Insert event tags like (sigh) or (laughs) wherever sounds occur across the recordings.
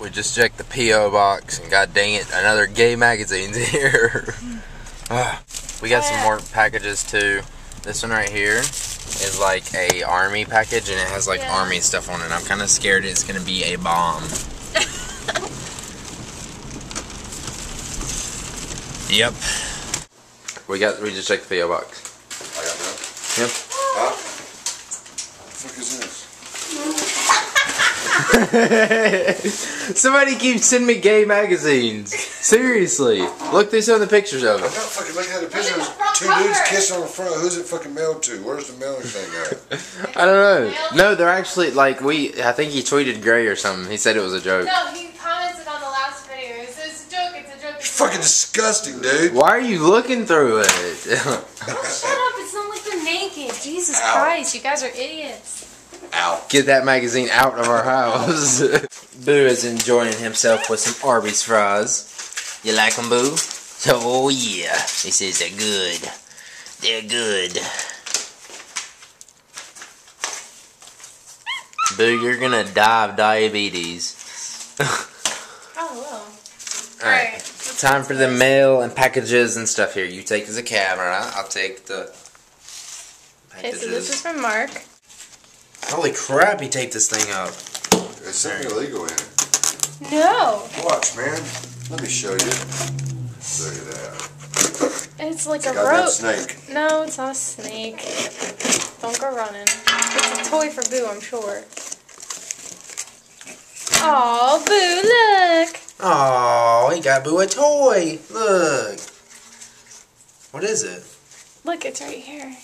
we just checked the P.O. box and god dang it, another gay magazine's (laughs) here. Ah, we got some more packages too. This one right here is like a army package and it has like Yeah. army stuff on it. I'm kind of scared it's gonna be a bomb. (laughs) yep. We got. We just checked the P.O. box. I got that. Yep. Huh? What the fuck is this? (laughs) Somebody keeps sending me gay magazines. Seriously, look through some of the pictures of I'm not fucking looking at the pictures. the Two cover. dudes kissing on the front. Who's it fucking mailed to? Where's the mailing thing at? (laughs) I don't know. No, they're actually like we. I think he tweeted gray or something. He said it was a joke. No, he commented on the last video. He says, it's a joke, it's a joke. It's It's fucking joke." disgusting, dude. Why are you looking through it? Oh, shut up. It's not like they're naked. Jesus Ow. Christ, you guys are idiots. Ow. Get that magazine out of our house. (laughs) Boo is enjoying himself with some Arby's fries. You like them, Boo? Oh yeah. He says they're good. They're good. Boo, you're gonna die of diabetes. Oh, well. Alright. Time for the mail and packages and stuff here. You take the camera. I'll take the Okay, so this is from Mark. Holy crap, he taped this thing up. There's something illegal in it. No, Watch, man. Let me show you. Look at that. it's like It's a a goddamn rope. snake. No, it's not a snake. Don't go running. It's a toy for Boo, I'm sure. Oh, Boo, look! Oh, he got Boo a toy. Look. What is it? Look, it's right here.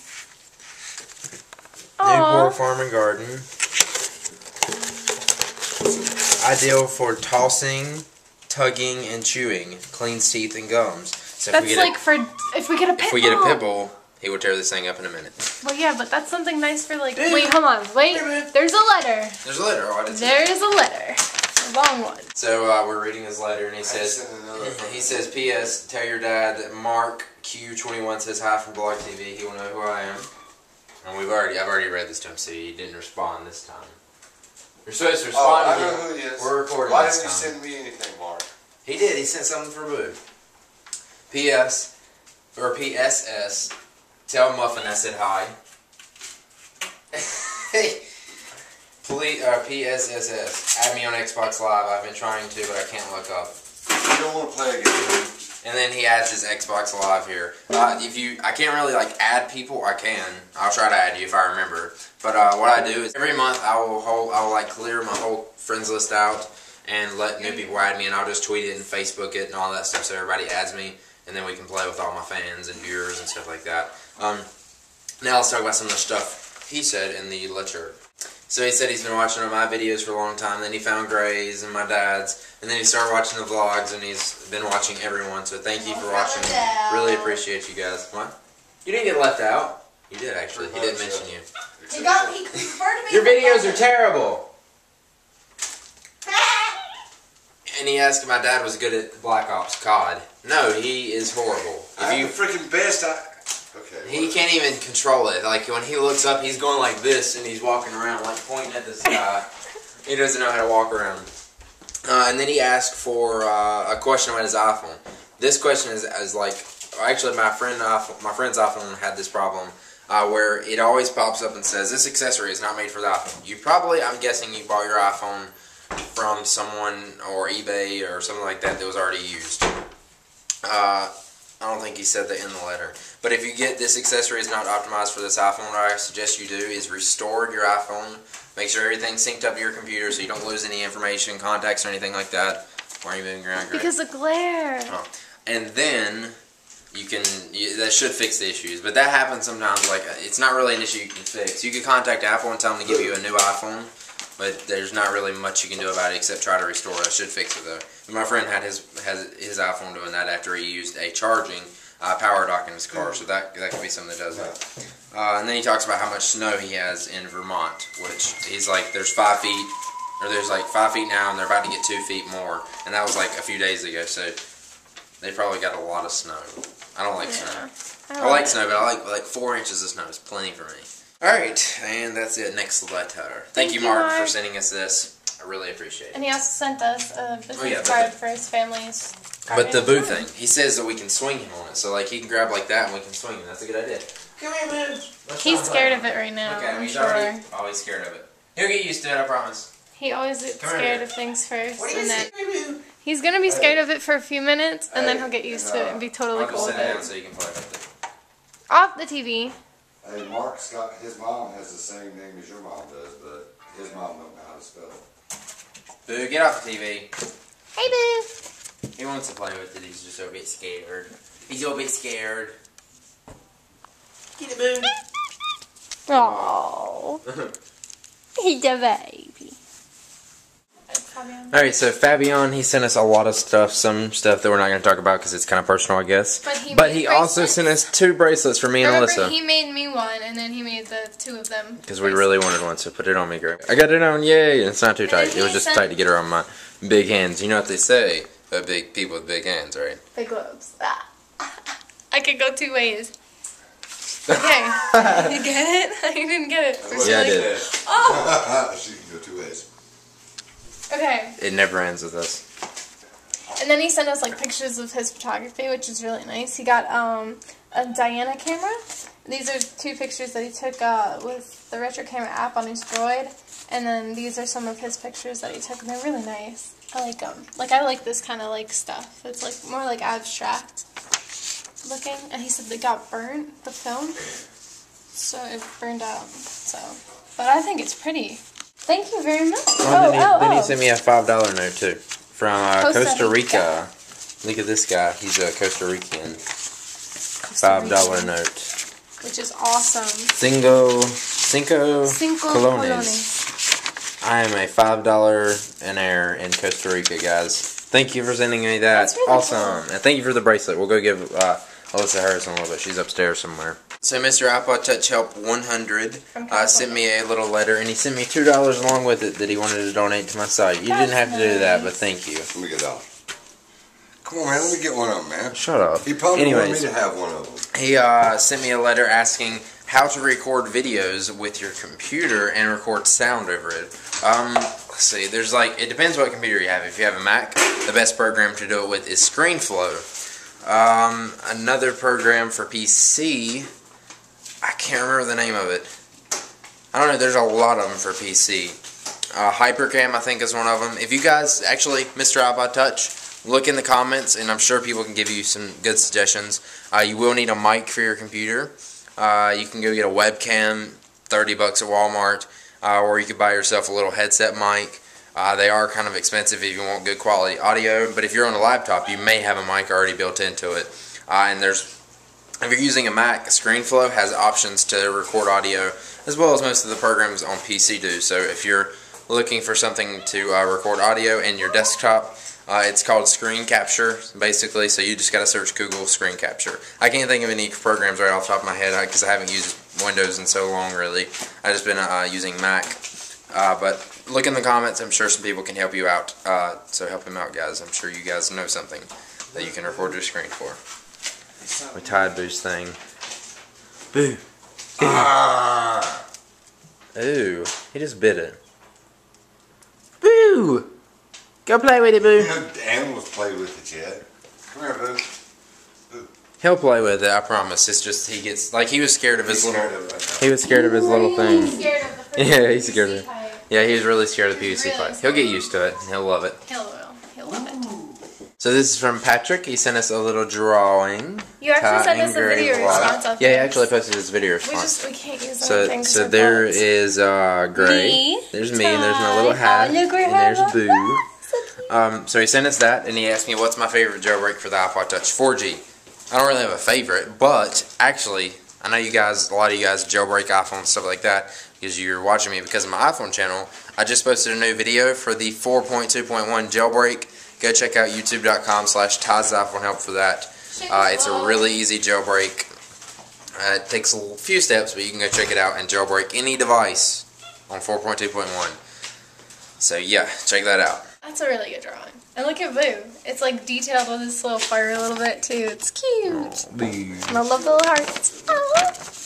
Newport Farm and Garden. Ideal for tossing, tugging, and chewing. Cleans teeth and gums. So if that's we get like a, for if we get a pit if we get a bull. pit bull, he will tear this thing up in a minute. Well, yeah, but that's something nice for like. Yeah. Wait, hold on. Wait, Yeah. there's a letter. There's a letter. Oh, I didn't see it. There is a letter. A long one. So uh, we're reading his letter, and he I says, he says, P.S. Tell your dad that Mark Q21 says hi from Blog TV. He will know who I am. And we've already, I've already read this to him, so he didn't respond this time. You're supposed to respond. Oh, I know who he is. We're recording Why didn't he send me anything, Mark? He did. He sent something for Boo. P.S. or P.S.S. Tell Muffin I said hi. (laughs) Please, uh, P.S.S.S. Add me on Xbox Live. I've been trying to, but I can't look up. You don't want to play a game. And then he adds his Xbox Live here. Uh, if you, I can't really like add people. I can. I'll try to add you if I remember. But uh, what I do is every month I will hold, I will like clear my whole friends list out and let new people add me, and I'll just tweet it and Facebook it and all that stuff so everybody adds me, and then we can play with all my fans and viewers and stuff like that. Um, now let's talk about some of the stuff he said in the letter. So he said he's been watching my videos for a long time. Then he found Gray's and my dad's, and then he started watching the vlogs, and he's been watching everyone. So thank you for watching. Really appreciate you guys. What? You didn't get left out. You did actually. He didn't mention you. He got he referred to me. Your videos are terrible. (laughs) And he asked if my dad was good at Black Ops COD. No, he is horrible. If I'm you the freaking best. I. Okay. He can't even control it. Like when he looks up, he's going like this, and he's walking around like pointing at the sky. (laughs) he doesn't know how to walk around. Uh, and then he asked for uh, a question about his iPhone. This question is, is like actually my friend my friend's iPhone had this problem uh, where it always pops up and says this accessory is not made for the iPhone. You probably, I'm guessing, you bought your iPhone from someone or eBay or something like that that was already used. Uh, I don't think he said that in the letter. But if you get this accessory is not optimized for this iPhone, what I suggest you do is restore your iPhone. Make sure everything's synced up to your computer so you don't lose any information, contacts, or anything like that. Why are you moving around, Greg? Because of glare. Oh. and then you can you, that should fix the issues. But that happens sometimes. Like it's not really an issue you can fix. You can contact Apple and tell them to give you a new iPhone, but there's not really much you can do about it except try to restore it. I should fix it though. My friend had his has his iPhone doing that after he used a charging uh, power dock in his car, so that that could be something that does that. Uh, and then he talks about how much snow he has in Vermont, which he's like, there's five feet, or there's like five feet now, and they're about to get two feet more, and that was like a few days ago. So they probably got a lot of snow. I don't like snow. I like snow, but I like like four inches of snow is plenty for me. All right, and that's it. Next letter. Thank, Thank you, you, Mark, for sending us this. I really appreciate it. And he also sent us a business Oh, yeah, card but- for his family's. But the card. boo thing, he says that we can swing him on it, so like he can grab like that and we can swing him. That's a good idea. Come here, boo. Let's He's scared play. of it right now. Okay, at him. I'm He's sure. already always scared of it. He'll get used to it. I promise. He always gets Come scared of things first, What do you and then say, he's gonna be scared of it for a few minutes, and then he'll get used and, to it uh, and be totally I'll cool just with sit down it. so you can play with it. Off the TV. Hey, Mark's got, his mom has the same name as your mom does, but his mom don't know how to spell it. Boo, get off the TV. Hey, boo. He wants to play with it. He's just a bit scared. He's a bit scared. Get it, boo. Oh, he's a baby. All right, so Fabian, he sent us a lot of stuff. Some stuff that we're not going to talk about because it's kind of personal, I guess. But he, But he also sent us two bracelets for me and Remember, Alyssa he made me one, and then he made the two of them. because we really wanted one. So put it on me, girl. I got it on, yay! And it's not too tight. It was just tight to get her on my big hands. You know what they say about big people with big hands, right? Big gloves. Ah. (laughs) I could go two ways. Okay. (laughs) you get it? (laughs) you didn't get it. We're Yeah, I did. like, Oh. she can go two ways. Okay. It never ends with us. And then he sent us like pictures of his photography, which is really nice. He got um, a Diana camera. These are two pictures that he took uh, with the retro camera app on his Droid. And then these are some of his pictures that he took, and they're really nice. I like them. Like I like this kind of like stuff. It's like more like abstract looking. And he said they got burnt the film, so it burned out. So, but I think it's pretty. Thank you very much. Oh, Oh, then, he, oh, then he sent me a five dollar note too from uh, Costa Rica. Rica. Look at this guy. He's a Costa Rican. Costa Five dollar note. which is awesome. Cinco, cinco, Cinco colones. colones. I am a five dollar an air in Costa Rica, guys. Thank you for sending me that. That's really awesome. And thank you for the bracelet. We'll go give uh, Alyssa hers a little bit. She's upstairs somewhere. So Mr. iPod Touch Help 100 uh, sent me a little letter, and he sent me two dollars along with it that he wanted to donate to my site. You didn't have to do that, but thank you. Let me get down. Come on, man. Let me get one of them, man. Shut up. He probably wanted me to have one of them. he uh, sent me a letter asking how to record videos with your computer and record sound over it. Um, let's see. There's like it depends what computer you have. If you have a Mac, the best program to do it with is ScreenFlow. Um, another program for PC, I can't remember the name of it. I don't know. There's a lot of them for PC. Uh, Hypercam, I think, is one of them. If you guys actually, Mr. iPod Touch, look in the comments, and I'm sure people can give you some good suggestions. Uh, you will need a mic for your computer. Uh, you can go get a webcam, 30 bucks at Walmart, uh, or you could buy yourself a little headset mic. Uh, they are kind of expensive if you want good quality audio, but if you're on a laptop, you may have a mic already built into it. Uh, and there's, if you're using a Mac, ScreenFlow has options to record audio, as well as most of the programs on PC do. So if you're looking for something to uh, record audio in your desktop, uh, it's called Screen Capture, basically. So you just got to search Google Screen Capture. I can't think of any programs right off the top of my head because I haven't used Windows in so long, really. I've just been uh, using Mac. Uh, but look in the comments. I'm sure some people can help you out. Uh, so help him out, guys. I'm sure you guys know something that you can record your screen for. We tied Boo's thing. Boo. Ah! Ooh, he just bit it. Boo! Go play with it, Boo. You know, animals play with it yet. Come here, Boo. He'll play with it, I promise. It's just he gets like he was scared of his He's little scared of it. he was scared of his little thing. Scared of the (laughs) Yeah, he's scared of PVC it. pipe. Yeah, he was really scared of the PVC Really pipe. He'll get used to it. and He'll love it. He'll. He'll love it. So this is from Patrick. He sent us a little drawing. You actually Tie sent us a video response of Yeah, he actually posted his video response. We response. just we can't use So, anything. so there is uh, Gray. Me, There's me. and There's my little Ty. hat. Oh, look, and have there's a- Boo. (laughs) Um, so he sent us that, and he asked me what's my favorite jailbreak for the iPod Touch 4G. I don't really have a favorite, but actually, I know you guys, a lot of you guys jailbreak iPhone and stuff like that because you're watching me because of my iPhone channel. I just posted a new video for the 4.2.1 jailbreak. Go check out youtube.com slash iPhone help for that. Uh, it's a really easy jailbreak. Uh, it takes a few steps, but you can go check it out and jailbreak any device on 4.2.1. So yeah, check that out. That's a really good drawing. And look at Boo. It's like detailed with his little fur a little bit too. It's cute. And I love the little hearts. Aw.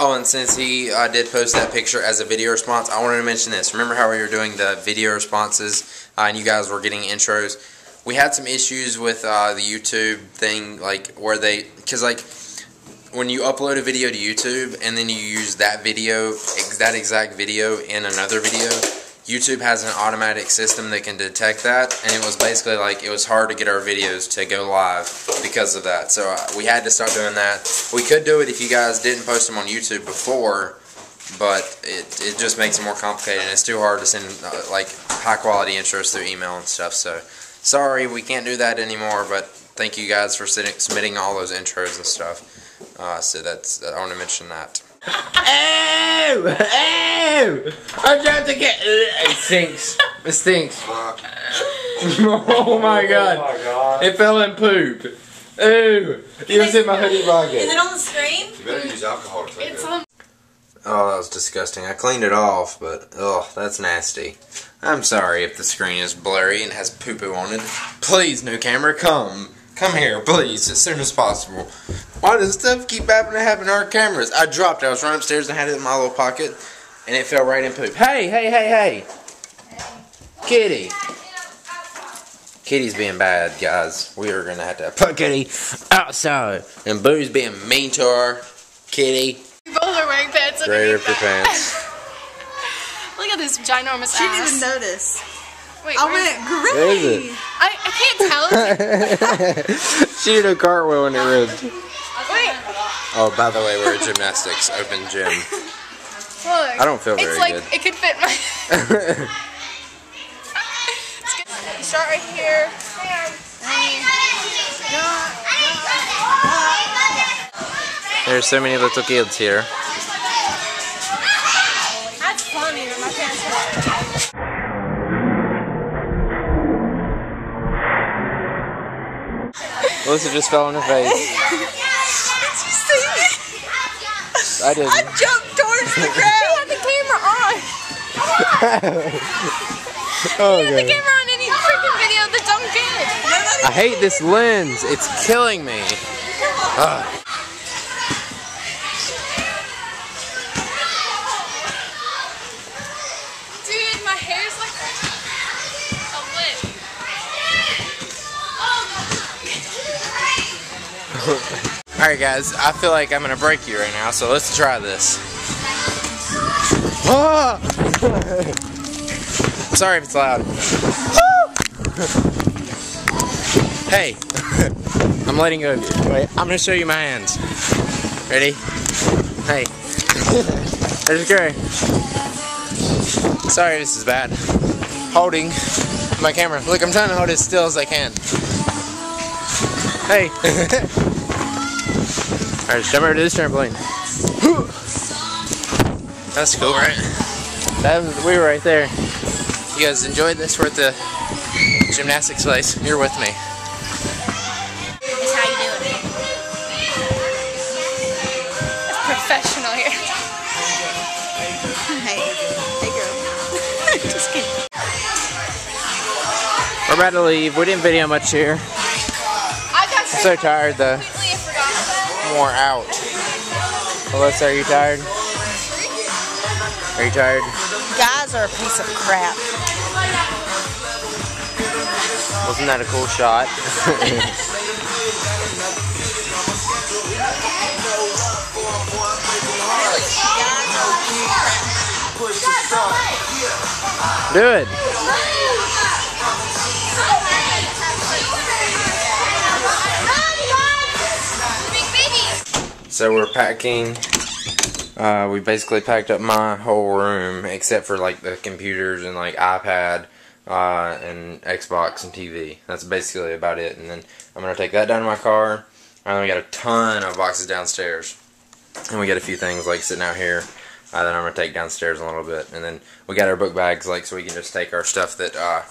Oh, and since he uh, did post that picture as a video response, I wanted to mention this. Remember how we were doing the video responses uh, and you guys were getting intros? We had some issues with uh, the YouTube thing, like where they, because like when you upload a video to YouTube and then you use that video, that exact video in another video, YouTube has an automatic system that can detect that, and it was basically like it was hard to get our videos to go live because of that. So uh, we had to start doing that. We could do it if you guys didn't post them on YouTube before, but it, it just makes it more complicated, and it's too hard to send uh, like high quality intros through email and stuff. So sorry, we can't do that anymore. But thank you guys for submitting all those intros and stuff. Uh, so that's I want to mention that. Oh! Oh! I tried to get. It stinks. It stinks. oh my oh god. It fell in poop. Ooh! You was in my hoodie Is pocket. it on the screen? You better use alcohol to take It's it. on. Oh, that was disgusting. I cleaned it off, but oh, that's nasty. I'm sorry if the screen is blurry and has poo poo on it. Please, new camera, come. Come here, please, as soon as possible. Why does stuff keep happening to happen to our cameras? I dropped it. I was running upstairs and had it in my little pocket, and it fell right in poop. Hey, hey, hey, hey! Kitty! Kitty's being bad, guys. We are gonna have to put Kitty outside. And Boo's being mean to her. Kitty. We both are wearing pants Gray underneath ripped her pants. (laughs) Look at this ginormous ass. She didn't even notice. Wait, I where's- went Where is great. it? I, I can't tell. (laughs) she did a cartwheel and it ripped. Wait, Oh, by the way, we're at gymnastics, open gym. look. I don't feel very It's like good. it could fit my. (laughs) Start right here. There's so many little kids here. That's funny. but My pants are. Melissa just fell on her face. (laughs) I didn't. I jumped towards the He (laughs) ground. had the camera on. (laughs) oh, He had the camera on and he freaking videoed the dumb kid. I hate this lens. It's killing me. Ugh. (laughs) Alright, guys, I feel like I'm gonna break you right now, so let's try this. Ah! (laughs) Sorry if it's loud. (laughs) hey, (laughs) I'm letting go of you. Wait, I'm gonna show you my hands. Ready? Hey. There's Gray. Sorry, this is bad. Holding my camera. Look, I'm trying to hold it as still as I can. Hey. Alright, jump over to this trampoline. That's cool, right? That was, we were right there. You guys enjoyed this? We're at the gymnastics place. You're with me. Is how you do it. It's professional here. (laughs) Hey, hey girl. (laughs) Just kidding. We're about to leave. We didn't video much here. I got I'm so tired though. Completely forgot More out. Alyssa, are you tired? Are you tired? Guys are a piece of crap. Wasn't that a cool shot? (laughs) Do it. So we're packing. Uh, we basically packed up my whole room except for like the computers and like iPad uh, and Xbox and TV. That's basically about it. And then I'm gonna take that down to my car. And then we got a ton of boxes downstairs, and we got a few things like sitting out here. Uh, that I'm gonna take downstairs a little bit, and then we got our book bags like so we can just take our stuff that uh,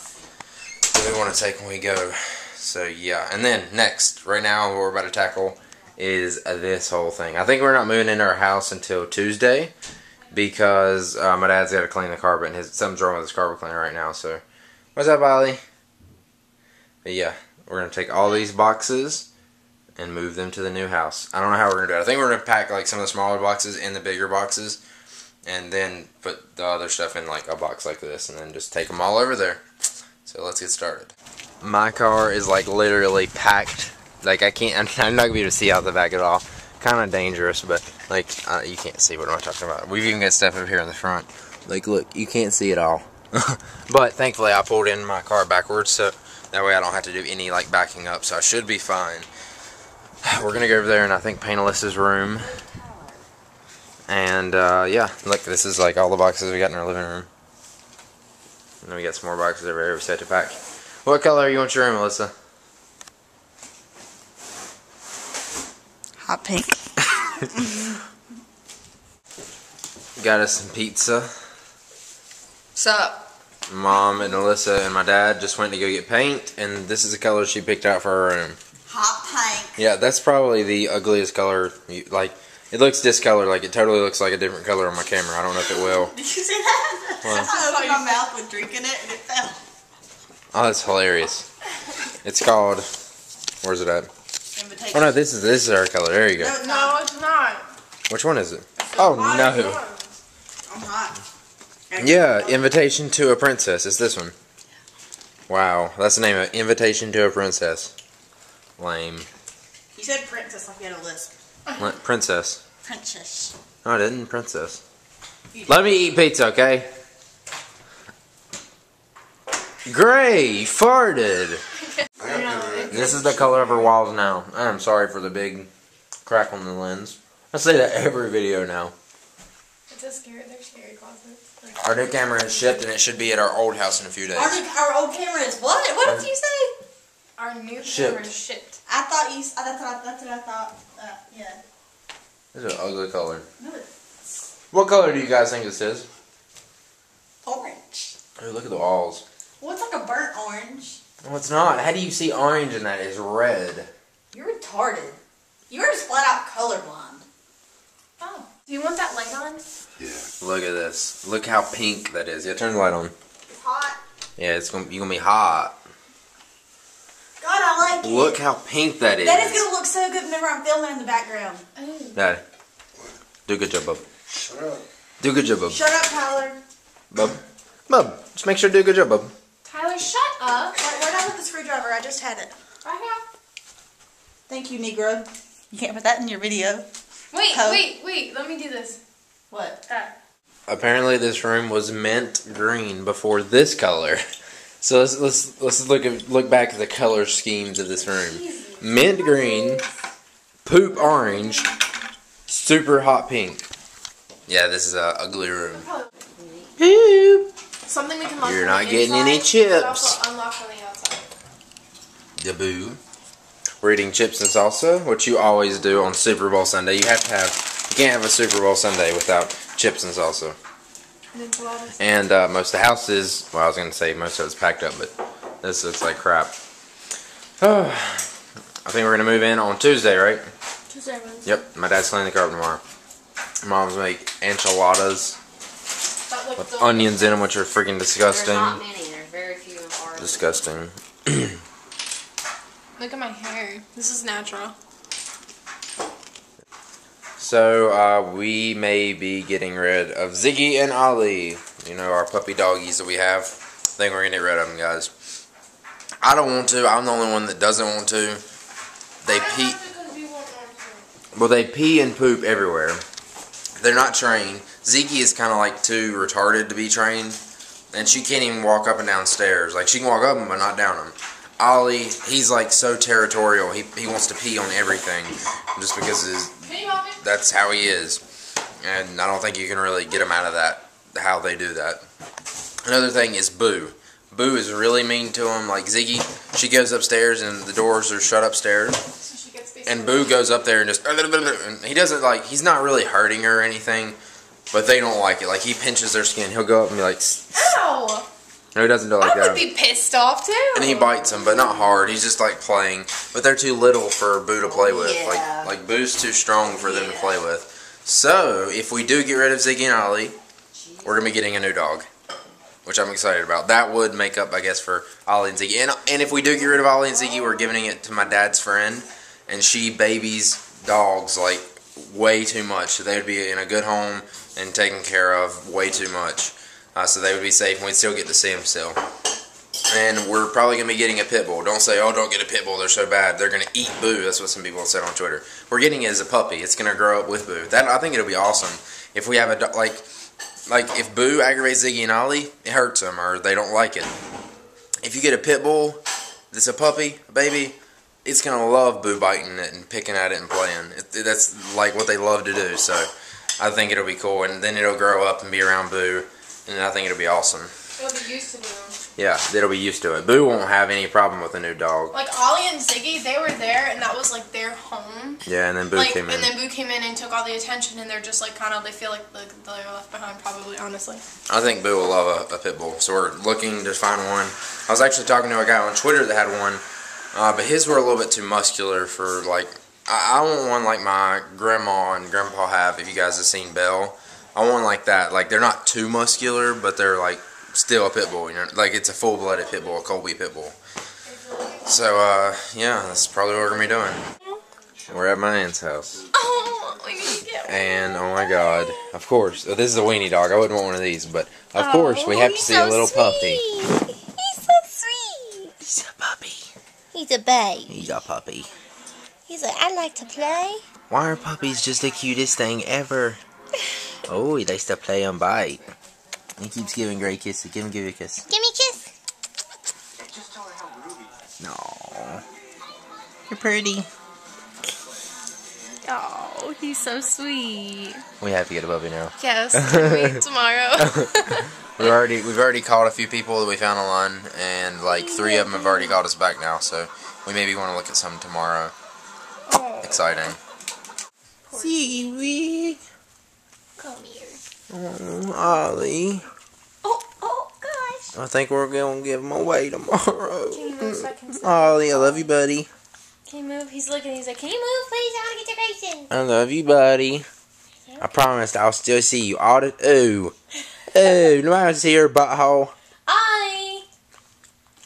we want to take when we go. So yeah, and then next, right now, we're about to tackle is this whole thing. I think we're not moving into our house until Tuesday because uh, my dad's got to clean the carpet and his something's wrong with his carpet cleaner right now. So what's up, Ollie? But yeah, we're gonna take all these boxes and move them to the new house. I don't know how we're gonna do it. I think we're gonna pack like some of the smaller boxes in the bigger boxes, and then put the other stuff in like a box like this, and then just take them all over there. So let's get started. My car is like literally packed. Like I can't. (laughs) I'm not gonna be able to see out the back at all. Kind of dangerous, but like uh, you can't see what I'm I talking about. We've even got stuff up here in the front. Like look, you can't see it all. (laughs) but thankfully, I pulled in my car backwards, so that way I don't have to do any like backing up. So I should be fine. (sighs) We're gonna go over there and I think paint room. And uh, yeah, look, this is like all the boxes we got in our living room. And then we got some more boxes over here we set to pack. What color you want your room, Alyssa? Hot pink. (laughs) Got us some pizza. Sup? Mom and Alyssa and my dad just went to go get paint, and this is the color she picked out for her room. Hot pink. Yeah, that's probably the ugliest color. You, like, it looks discolored. Like, it totally looks like a different color on my camera. I don't know if it will. Did you see that? What? I opened my mouth with drinking it and it fell. Oh, that's hilarious. It's called. Where's it at? Invitation. Oh no, this is this is our color. There you go. No, it's No, not. it's not. Which one is it? Oh no. I'm hot. Yeah, Invitation to a Princess. It's this one. Wow, that's the name of it. Invitation to a Princess. Lame. You said princess like you had a lisp. Li- Princess. Princess. No, I didn't. Princess. Let me eat pizza, okay? Gray farted. I got good This is the color of her walls now. I'm sorry for the big crack on the lens. I say that every video now. It's a scary. They're scary closets. Our new camera is shipped and it should be at our old house in a few days. Our, new- our old camera is what? What did you say? Our new Shipped. camera is shipped. I thought you. uh, That's what I, that's what I thought. Uh, yeah. This is an ugly color. No, What color do you guys think this is? orange. Oh, look at the walls. Well, it's like a burnt orange. No, it's not. How do you see orange in that? It's red. You're retarded. You're just flat out colorblind. Oh. Do you want that light on? Yeah. Look at this. Look how pink that is. Yeah, turn the light on. It's hot. Yeah, it's gonna you're gonna be hot. God, I like it. Look how pink that is. That is gonna look so good whenever I'm filming in the background. Oh. Dad, do a good job, bub. Shut up. Do a good job, bub. Shut up, Tyler. Bub, bub. Just make sure to do a good job, bub. Tyler, shut up. Where, where'd I put the screwdriver? I just had it. Right here. Thank you, Negro. You can't put that in your video. Wait, Ho. wait, wait. Let me do this. What? That. Apparently, this room was mint green before this color. So let's let's let's look at, look back at the color schemes of this room. Mint green, poop orange, super hot pink. Yeah, this is a ugly room. Poop. Something we can lock You're not getting inside, any chips. unlock on the outside. We're eating chips and salsa, which you always do on Super Bowl Sunday. You have to have, you can't have a Super Bowl Sunday without chips and salsa. And uh, most of the house is, well, I was going to say most of it's packed up, but this looks like crap. Oh, (sighs) I think we're going to move in on Tuesday, right? Tuesday, Wednesday. Yep, my dad's cleaning the carpet tomorrow. Mom's make enchiladas with delicious. onions in them, which are freaking There's disgusting. not many. There's very few and far. Disgusting. (clears throat) Look at my hair. This is natural. So uh, we may be getting rid of Ziggy and Ollie. You know our puppy doggies that we have. I think we're gonna get rid of them, guys. I don't want to. I'm the only one that doesn't want to. They pee. Well, they pee and poop everywhere. They're not trained. Ziggy is kind of like too retarded to be trained, and she can't even walk up and down stairs. Like she can walk up them, but not down them. Ollie, he's like so territorial. He he wants to pee on everything, just because his that's how he is. And I don't think you can really get him out of that, how they do that. Another thing is Boo. Boo is really mean to him. Like Ziggy, she goes upstairs and the doors are shut upstairs. And Boo goes up there and just. And he doesn't like, he's not really hurting her or anything, but they don't like it. Like he pinches their skin. He'll go up and be like, Ow! no, he doesn't do like I that. would be pissed off too. And he bites them, but not hard. He's just like playing. But they're too little for Boo to play with. Yeah. Like like Boo's too strong for them to play with. So if we do get rid of Ziggy and Ollie, we're gonna be getting a new dog, which I'm excited about. That would make up, I guess, for Ollie and Ziggy. And and if we do get rid of Ollie and Ziggy, we're giving it to my dad's friend, and she babies dogs like way too much. So they would be in a good home and taken care of way too much. Uh, so they would be safe, and we'd still get to see them still. And we're probably gonna be getting a pit bull. Don't say, "Oh, don't get a pit bull; they're so bad. They're gonna eat Boo." That's what some people said on Twitter. We're getting it as a puppy. It's gonna grow up with Boo. That I think it'll be awesome if we have a like, like if Boo aggravates Ziggy and Ollie, it hurts them or they don't like it. If you get a pit bull that's a puppy, a baby, it's gonna love Boo biting it and picking at it and playing. It, that's like what they love to do. So I think it'll be cool, and then it'll grow up and be around Boo, and I think it'll be awesome. It'll be used to doing. Yeah, it'll be used to it. Boo won't have any problem with a new dog. Like Ollie and Ziggy, they were there, and that was like their home. Yeah, and then Boo like, came in. and then Boo came in and took all the attention, and they're just like kind of they feel like like they're left behind, probably honestly. I think Boo will love a, a pit bull, so we're looking to find one. I was actually talking to a guy on Twitter that had one, uh, but his were a little bit too muscular for like. I, I want one like my grandma and grandpa have. If you guys have seen Belle, I want like that. Like they're not too muscular, but they're like still a pit bull. You know, like it's a full blooded pit bull, a Colby pit bull. So uh, yeah, that's probably what we're gonna be doing. We're at my aunt's house. Oh, we need to get And oh my god, of course, this is a weenie dog. I wouldn't want one of these, but of course we have to see a little puppy. He's so sweet. He's a puppy. He's a babe. He's a puppy. He's like, I like to play. Why are puppies just the cutest thing ever? (laughs) Oh, he likes to play and bite. He keeps giving Gray kisses. Give him, give you a kiss. Give me a kiss. No. You're pretty. Oh, he's so sweet. We have to get a puppy now. Yes, (laughs) tomorrow. (laughs) We've already we've already called a few people that we found online, and like three of them have already called us back now. So we maybe want to look at some tomorrow. Exciting. Seaweed. Come here. Oh, Ollie. Oh, oh, gosh. I think we're gonna give him away tomorrow. Can you move so I can? Mm-hmm. Ollie, I love you, buddy. Can you move? He's looking. He's like, can you move, please? I want to get your face in. I love you, buddy. I promised I'll still see you all the. Ooh. Ooh, no matter see your butthole. Ollie.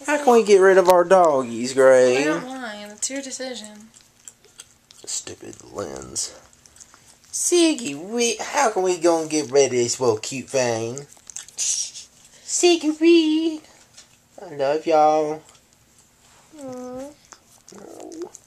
How can we get rid of our doggies, I Gray? don't mind. It's your decision. Stupid lens. Ziggy, we, how can we go and get rid of this little cute thing? Ziggy, I love y'all.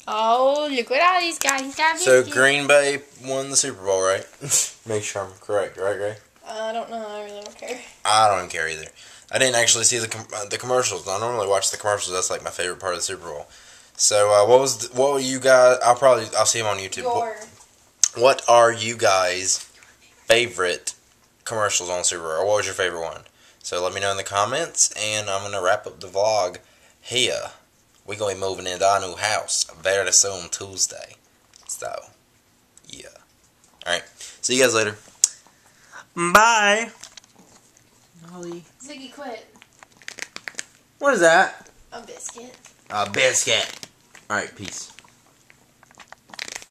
Oh, look what all these guys. He's got So biscuit. Green Bay won the Super Bowl, right? (laughs) Make sure I'm correct, right, Gray? I don't know. I really don't care. I don't care either. I didn't actually see the com- uh, the commercials. I normally watch the commercials. That's like my favorite part of the Super Bowl. So uh, what was the, what were you guys? I'll probably I'll see him on YouTube. What, Your what are you guys' favorite commercials on Super Bowl? Or what was your favorite one? So let me know in the comments, and I'm gonna wrap up the vlog here. We're gonna be moving into our new house very soon Tuesday. So yeah. All right. See you guys later. Bye. Molly. Ziggy quit. What is that? A biscuit. Uh, A biscuit. Alright, peace.